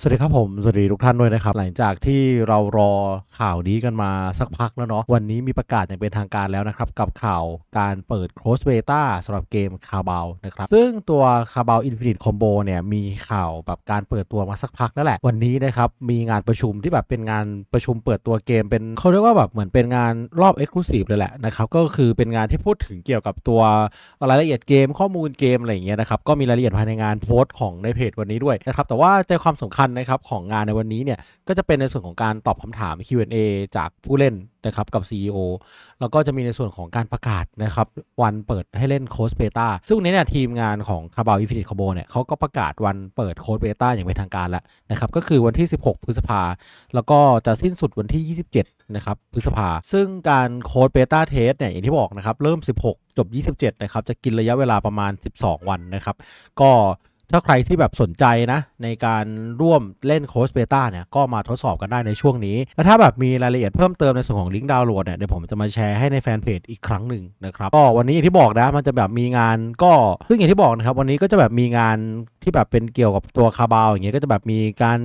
สวัสดีครับผม สวัสดีทุกท่านด้วยนะครับ หลังจากที่เรารอข่าวนี้กันมาสักพักแล้วเนาะวันนี้มีประกาศอย่างเป็นทางการแล้วนะครับ กับข่าวการเปิด Close Beta สำหรับเกมคาบาลนะครับ ซึ่งตัวคาบาล Infinite Combo เนี่ยมีข่าวแบบการเปิดตัวมาสักพักแล้วแหละ วันนี้นะครับมีงานประชุมที่แบบเป็นงานประชุมเปิดตัวเกมเป็นเขาเรียกว่าแบบเหมือนเป็นงานรอบ Exclusive เลยแหละนะครับก็คือเป็นงานที่พูดถึงเกี่ยวกับตัวรายละเอียดเกมข้อมูลเกมอะไรอย่างเงี้ยนะครับก็มีรายละเอียดภายในงานโพสต์ของในเพจวันนี้ด้วยนะครับแต่ว่าใจความสำคัญนะครับของงานในวันนี้เนี่ยก็จะเป็นในส่วนของการตอบคำถาม Q&A จากผู้เล่นนะครับกับ CEO แล้วก็จะมีในส่วนของการประกาศนะครับวันเปิดให้เล่น Closed Beta ซึ่งนี้เนี่ยทีมงานของ Cabal Infinite Combo เนี่ยเขาก็ประกาศวันเปิด Closed Beta อย่างเป็นทางการแล้วนะครับก็คือวันที่ 16 พฤษภา แล้วก็จะสิ้นสุดวันที่ 27 นะครับพฤษภา ซึ่งการ Closed Beta Test เนี่ยอย่างที่บอกนะครับเริ่ม 16 จบ 27 นะครับจะกินระยะเวลาประมาณ 12 วันนะครับก็ ถ้าใครที่แบบสนใจนะในการร่วมเล่นโค้ชเบต้าเนี่ยก็มาทดสอบกันได้ในช่วงนี้ แล้วถ้าแบบมีรายละเอียดเพิ่มเติมในส่วนของลิงก์ดาวน์โหลดเนี่ยเดี๋ยวผมจะมาแชร์ให้ในแฟนเพจอีกครั้งหนึ่งนะครับก็วันนี้อย่างที่บอกนะมันจะแบบมีงานก็ซึ่งอย่างที่บอกนะครับวันนี้ก็จะแบบมีงานที่แบบเป็นเกี่ยวกับตัวคาบาวอย่างเงี้ยก็จะแบบมีการ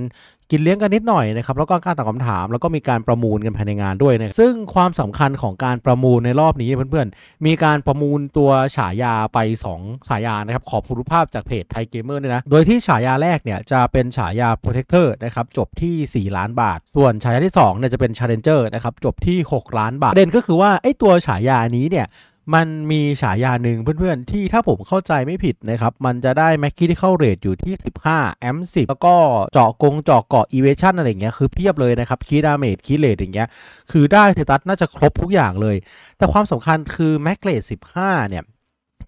กินเลี้ยงกันนิดหน่อยนะครับแล้วก็การตอบคำถาม แล้วก็มีการประมูลกันภายในงานด้วยนะซึ่งความสำคัญของการประมูลในรอบนี้เพื่อนๆ มีการประมูลตัวฉายาไป 2 ฉายานะครับขอบคุณรูปภาพจากเพจ Thai Gamer ด้วยนะโดยที่ฉายาแรกเนี่ยจะเป็นฉายา Protector นะครับจบที่ 4 ล้านบาท ส่วนฉายาที่2เนี่ยจะเป็น Challenger นะครับจบที่ 6 ล้านบาทประเด็นก็คือว่าไอ้ตัวฉายานี้เนี่ย มันมีฉายาหนึ่งเพื่อนๆ ที่ถ้าผมเข้าใจไม่ผิดนะครับ มันจะได้ Max Critical Rate อยู่ที่ 15 Amp 10 แล้วก็เจาะกงเจาะเกราะ evasion อะไรเงี้ยคือเพียบเลยนะครับ cri damage cri rate อย่างเงี้ย คือได้ status น่าจะครบทุกอย่างเลย แต่ความสำคัญคือ Max Rate 15 เนี่ย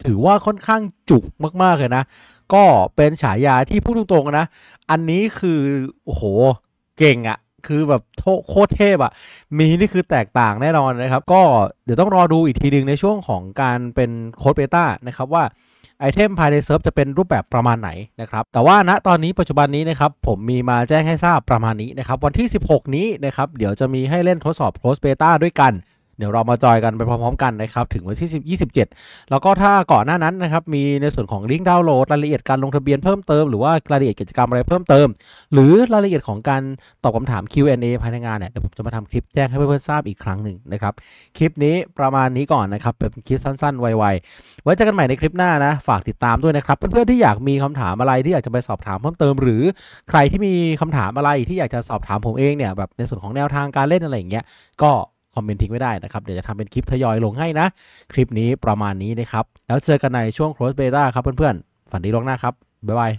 ถือว่าค่อนข้างจุกมากๆเลยนะ ก็เป็นฉายาที่พูดตรงๆนะ อันนี้คือโอ้โหเก่งอะ คือแบบโคตรเทพอะมีนี่คือแตกต่างแน่นอนนะครับ ก็เดี๋ยวต้องรอดูอีกทีหนึ่งในช่วงของการเป็น Closed Beta นะครับว่าไอเทมภายในเซิร์ฟจะเป็นรูปแบบประมาณไหนนะครับ แต่ว่าณตอนนี้ปัจจุบันนี้นะครับ ผมมีมาแจ้งให้ทราบประมาณนี้นะครับ วันที่ 16 นี้นะครับ เดี๋ยวจะมีให้เล่นทดสอบ Closed Beta ด้วยกัน เดี๋ยวเรามาจอยกันไปพร้อมๆกันนะครับถึงวันที่ 27 แล้วก็ถ้าก่อนหน้านั้นนะครับมีในส่วนของลิงก์ดาวน์โหลดรายละเอียดการลงทะเบียนเพิ่มเติมหรือว่ารายละเอียดกิจกรรมอะไรเพิ่มเติม หรือรายละเอียดของการตอบคำถาม Q&A ภายในงานเนี่ยเดี๋ยวผมจะมาทำคลิปแจ้งให้เพื่อนๆทราบอีกครั้งหนึ่งนะครับคลิปนี้ประมาณนี้ก่อนนะครับเป็นคลิปสั้นๆไวๆไว้เจอกันใหม่ในคลิปหน้านะฝากติดตามด้วยนะครับเพื่อนๆที่อยากมีคำถามอะไรที่อยากจะไปสอบถามเพิ่มเติม หรือใครที่มีคำถามอะไรที่อยากจะสอบถามผมเองเนี่ยแบบในส่วนของแนวทางการเล่นอะไรอย่างเงี้ยก็ คอมเมนต์ทิ้งไม่ได้นะครับ เดี๋ยวจะทำเป็นคลิปทยอยลงให้นะ คลิปนี้ประมาณนี้นะครับ แล้วเจอกันในช่วง close beta ครับเพื่อนๆ ฝันดีลงหน้าครับ บ๊ายบาย